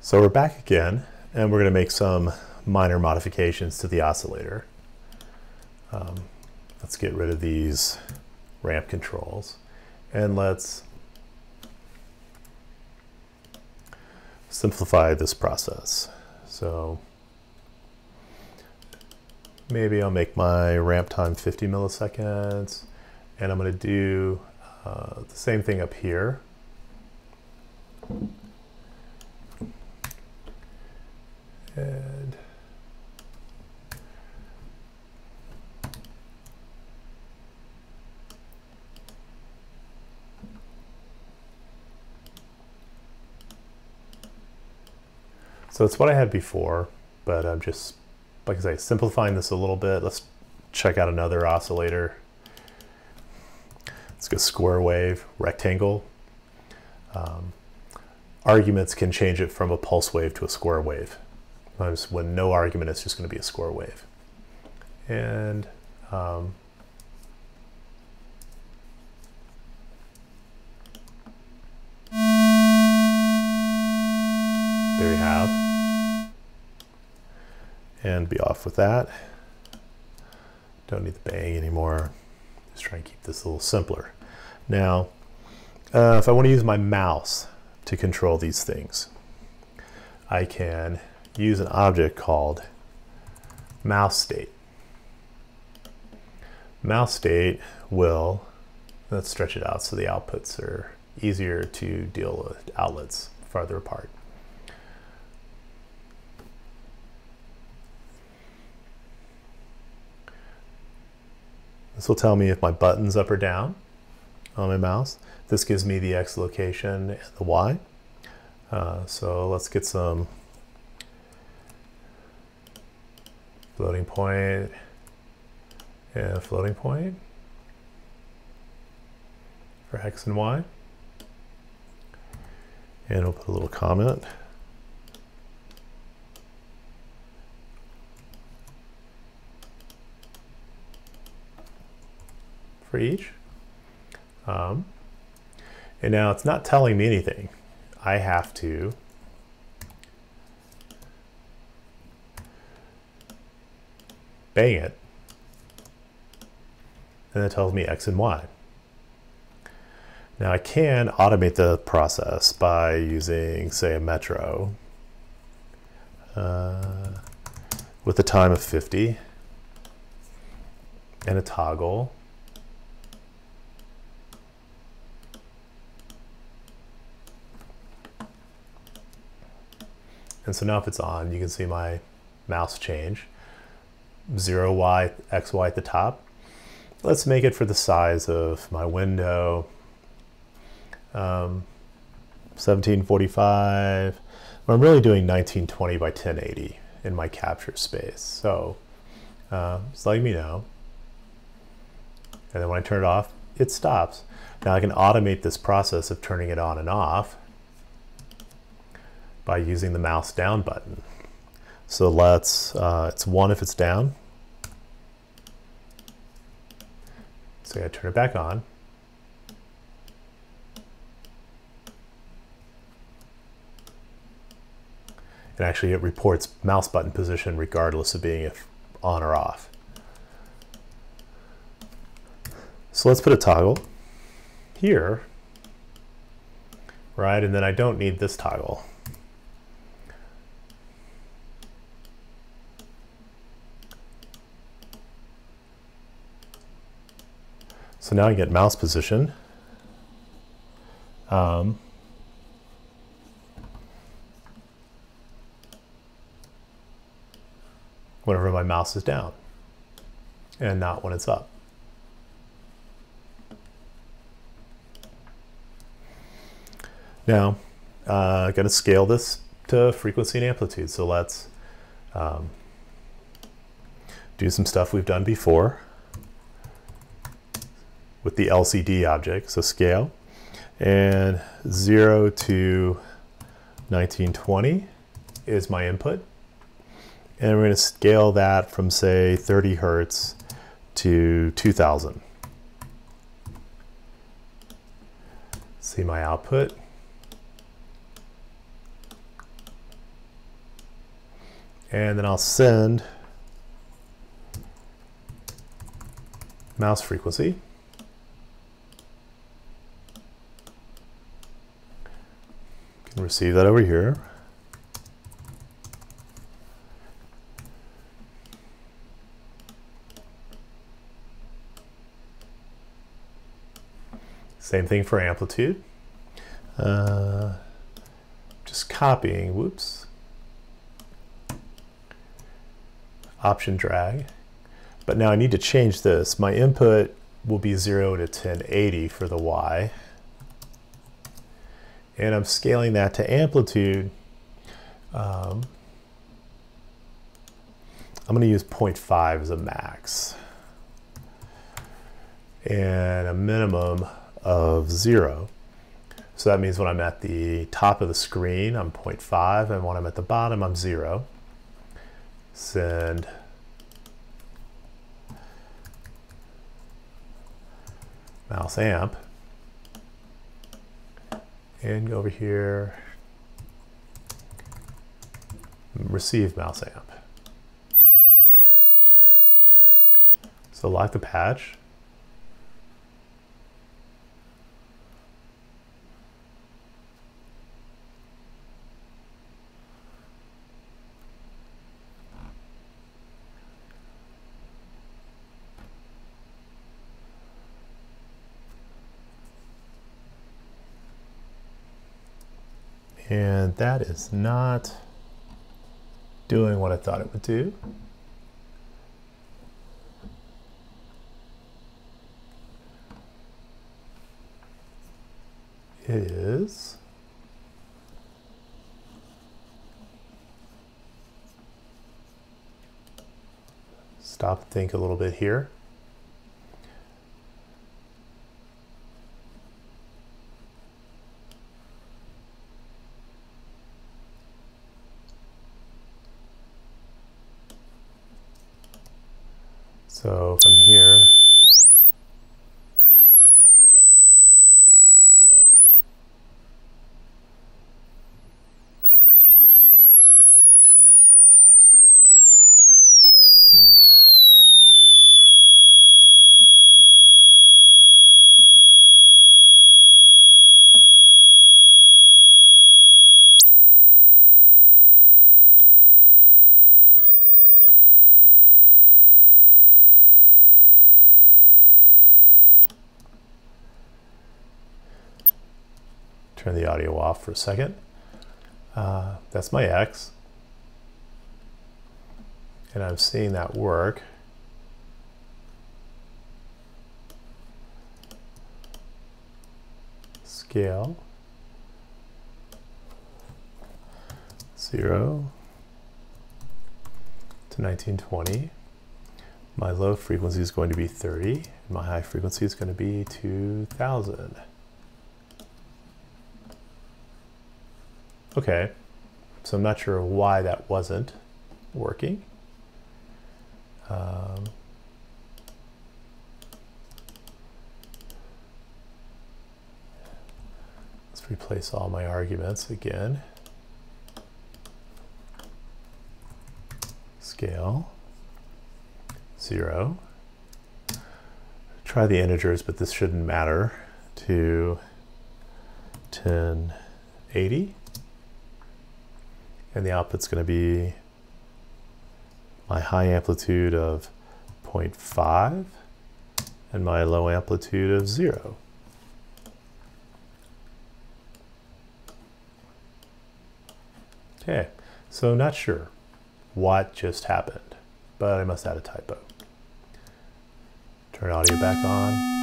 So we're back again, and we're going to make some minor modifications to the oscillator. Um, let's get rid of these ramp controls, and let's simplify this process. So maybe I'll make my ramp time 50 milliseconds, and I'm going to do uh, the same thing up here. So it's what I had before, but I'm just, like I say, simplifying this a little bit. Let's check out another oscillator. Let's go square wave, rectangle. Um, arguments can change it from a pulse wave to a square wave. Sometimes when no argument, it's just going to be a square wave. And um, there you have. And be off with that. Don't need the bang anymore. Just try and keep this a little simpler. Now, uh, if I want to use my mouse to control these things, I can use an object called mouse state. Mouse state will, let's stretch it out so the outputs are easier to deal with outlets farther apart. This will tell me if my button's up or down on my mouse. This gives me the X location and the Y. Uh, so let's get some floating point and floating point for X and Y. And we'll put a little comment. for each. Um, and now it's not telling me anything. I have to it. And it tells me X and Y. Now I can automate the process by using, say, a metro uh, with a time of 50 and a toggle And so now if it's on, you can see my mouse change. 0y, xy at the top. Let's make it for the size of my window. Um, 1745. I'm really doing 1920 by 1080 in my capture space. So uh, just letting me know. And then when I turn it off, it stops. Now I can automate this process of turning it on and off by using the mouse down button. So let's, uh, it's one if it's down. So I turn it back on. And actually it reports mouse button position regardless of being if on or off. So let's put a toggle here, right? And then I don't need this toggle. So now I get mouse position. Um, whenever my mouse is down and not when it's up. Now, uh, I'm going to scale this to frequency and amplitude. So let's um, do some stuff we've done before with the LCD object, so scale. And 0 to 1920 is my input. And we're going to scale that from, say, 30 hertz to 2000. See my output. And then I'll send mouse frequency. Receive that over here. Same thing for amplitude. Uh, just copying, whoops. Option drag. But now I need to change this. My input will be 0 to 1080 for the Y. And I'm scaling that to amplitude. Um, I'm going to use 0.5 as a max. And a minimum of 0. So that means when I'm at the top of the screen, I'm 0.5, and when I'm at the bottom, I'm 0. Send mouse amp and go over here receive mouse amp. So lock the patch and that is not doing what I thought it would do. It is. Stop think a little bit here. So from here, turn the audio off for a second. Uh, that's my X. And I'm seeing that work. Scale. Zero to 1920. My low frequency is going to be 30. My high frequency is going to be 2000. Okay, so I'm not sure why that wasn't working. Um, let's replace all my arguments again. Scale, zero. Try the integers, but this shouldn't matter, to 1080 and the output's going to be my high amplitude of 0.5 and my low amplitude of 0. Okay, so not sure what just happened, but I must add a typo. Turn audio back on.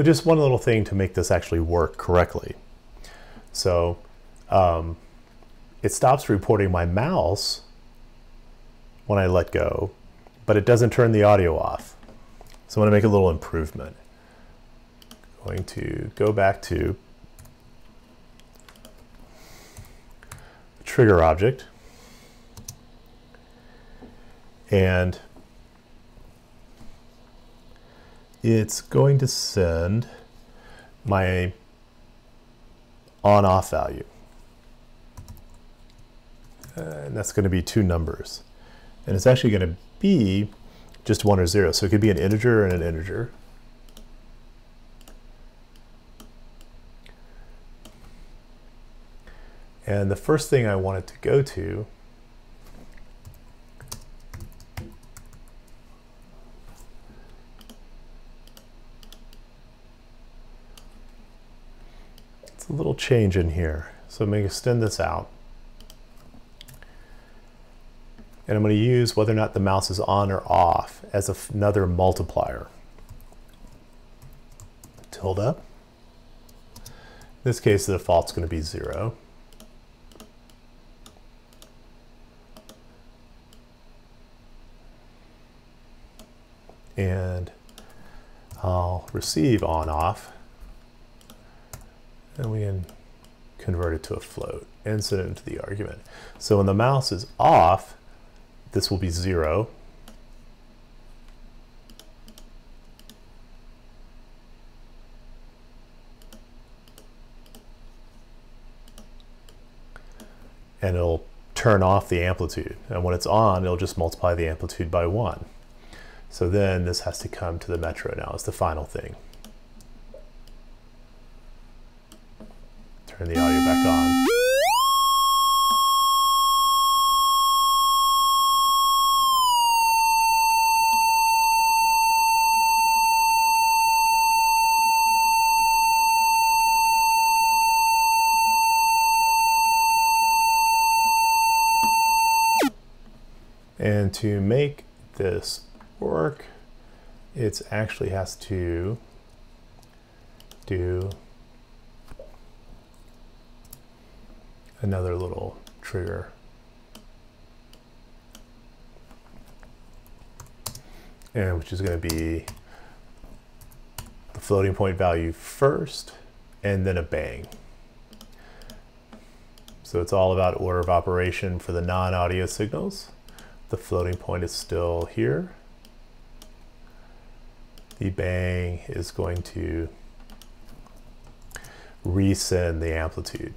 So just one little thing to make this actually work correctly. So um, it stops reporting my mouse when I let go, but it doesn't turn the audio off. So I'm to make a little improvement. Going to go back to trigger object. And it's going to send my on off value. Uh, and that's going to be two numbers. And it's actually going to be just one or zero. So it could be an integer and an integer. And the first thing I want it to go to change in here. So I'm going to extend this out. And I'm going to use whether or not the mouse is on or off as another multiplier. Tilde. In this case, the default's going to be zero. And I'll receive on off. And we can convert it to a float and set it into the argument. So when the mouse is off, this will be zero. And it'll turn off the amplitude. And when it's on, it'll just multiply the amplitude by one. So then this has to come to the metro now as the final thing. Turn the audio back on. And to make this work, it actually has to do another little trigger. And which is going to be the floating point value first and then a bang. So it's all about order of operation for the non-audio signals. The floating point is still here. The bang is going to resend the amplitude.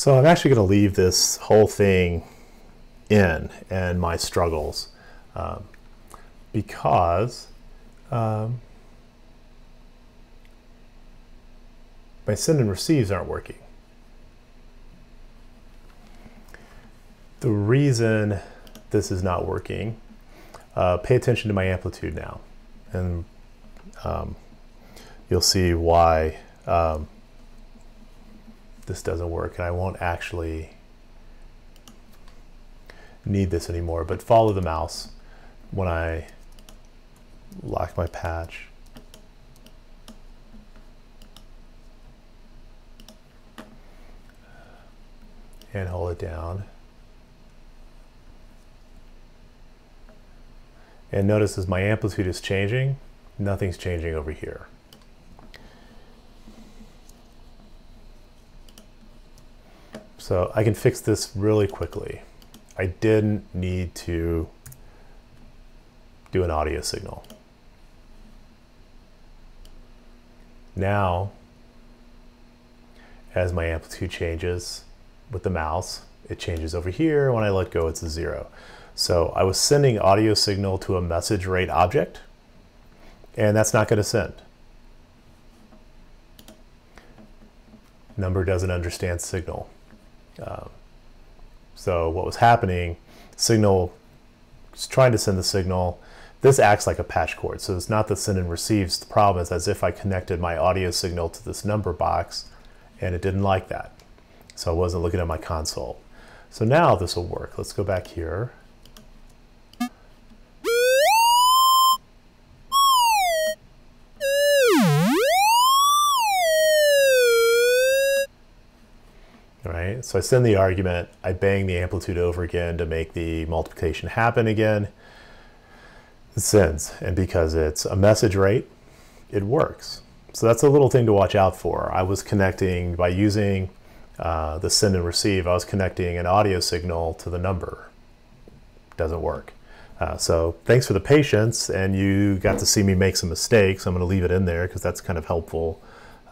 So I'm actually going to leave this whole thing in and my struggles um, because um, my send and receives aren't working. The reason this is not working, uh, pay attention to my amplitude now and um, you'll see why um, this doesn't work and I won't actually need this anymore, but follow the mouse when I lock my patch. And hold it down. And notice as my amplitude is changing, nothing's changing over here. So I can fix this really quickly. I didn't need to do an audio signal. Now, as my amplitude changes with the mouse, it changes over here. When I let go, it's a zero. So I was sending audio signal to a message rate object, and that's not going to send. Number doesn't understand signal. Um, so what was happening, signal is trying to send the signal. This acts like a patch cord. So it's not the send and receives. The problem is as if I connected my audio signal to this number box and it didn't like that. So I wasn't looking at my console. So now this will work. Let's go back here So I send the argument, I bang the amplitude over again to make the multiplication happen again. It sends, and because it's a message rate, it works. So that's a little thing to watch out for. I was connecting, by using uh, the send and receive, I was connecting an audio signal to the number. Doesn't work. Uh, so thanks for the patience, and you got to see me make some mistakes. I'm going to leave it in there because that's kind of helpful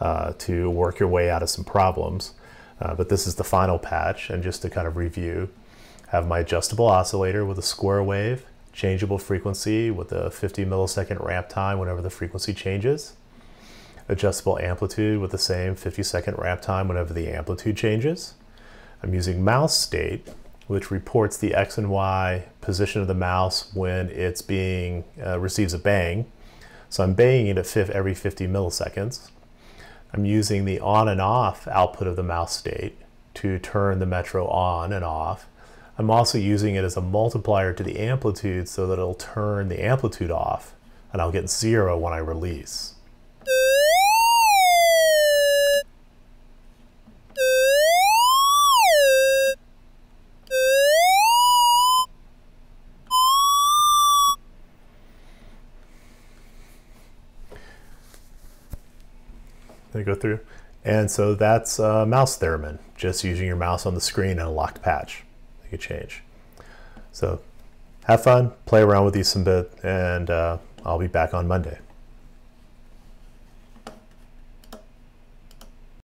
uh, to work your way out of some problems. Uh, but this is the final patch, and just to kind of review, have my adjustable oscillator with a square wave, changeable frequency with a 50 millisecond ramp time whenever the frequency changes, adjustable amplitude with the same 50 second ramp time whenever the amplitude changes. I'm using mouse state, which reports the X and Y position of the mouse when it's being uh, receives a bang. So I'm banging it at every 50 milliseconds. I'm using the on and off output of the mouse state to turn the Metro on and off. I'm also using it as a multiplier to the amplitude so that it'll turn the amplitude off and I'll get zero when I release. Go through. And so that's a mouse theremin, just using your mouse on the screen and a locked patch. You change. So have fun, play around with these some bit, and uh, I'll be back on Monday.